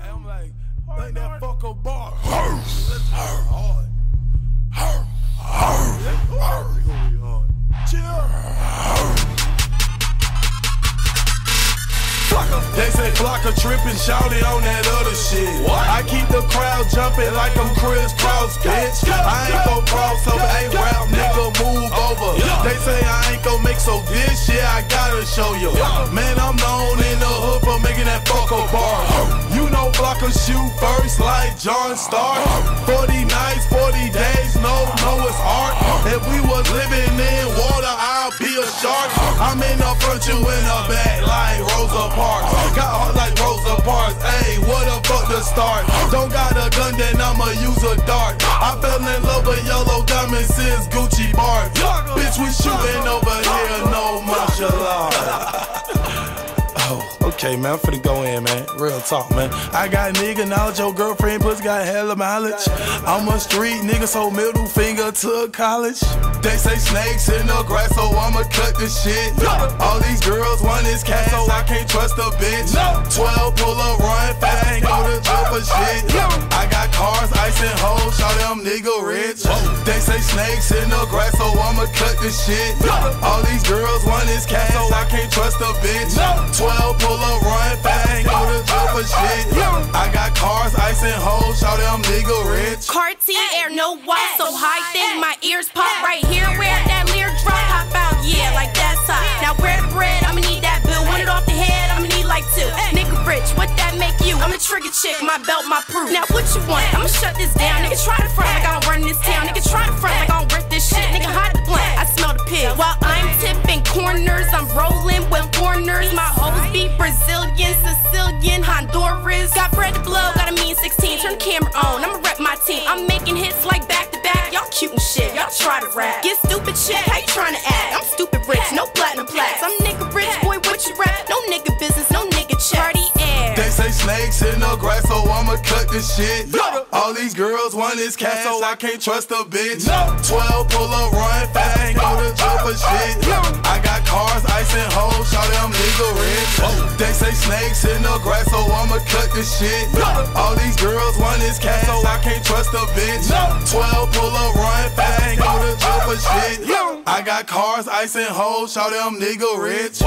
I'm like, like that fucker bar. Hard. They say Flocka trippin', shouty on that other shit. What? I keep the crowd jumping like I'm Kris Kross, bitch. I ain't gon' cross over, ain't rap, nigga, move over. They say I ain't gon' make so this shit, I gotta show you. Man, I'm known in the hood Shoot first like John Stark. 40 nights, 40 days, no, no, it's art. If we was living in water, I'd be a shark. I'm in the front, you in the back like Rosa Parks. Got heart like Rosa Parks. Ayy, what the fuck to start? Don't got a gun, then I'ma use a dart. I fell in love with yellow diamonds since Gucci Bart. Bitch, we shooting over here, no martial law. Okay, man. I'm finna go in, man. Real talk, man. I got nigga knowledge, your girlfriend pussy got hella mileage. I'm a street nigga, so middle finger to college. They say snakes in the grass, so I'ma cut the shit. All these girls want this cash, so I can't trust a bitch. 12 pull up, run say snakes in the grass, so I'ma cut the shit. All these girls want this cash, so I can't trust a bitch. 12 pull up, run fast, ain't go to jail for shit. I got cars, ice and hoes, shout them nigga rich. Cartier, no watch, so high thing, my ears pop right here. Where rolling with foreigners. My hoes be Brazilian, Sicilian, Honduras. Got bread to blow, got a mean 16. Turn the camera on, I'ma rep my team. I'm making hits like back to back. Y'all cute and shit, y'all try to rap. Get stupid shit, how you trying to act? I'm stupid rich, no platinum plaques. I'm nigga rich, boy, what you rap? No nigga business, no nigga check. Party air. They say snakes in the grass, so I'ma cut this shit. All these girls want this cash, so I can't trust a bitch. 12 pull up, run fast, go to jail for shit. I got snakes in the grass, so I'ma cut this shit. All these girls want this cash, so I can't trust a bitch. 12 pull up, run fast, ain't go to jail for shit. I got cars, ice and hoes, shout them nigga rich.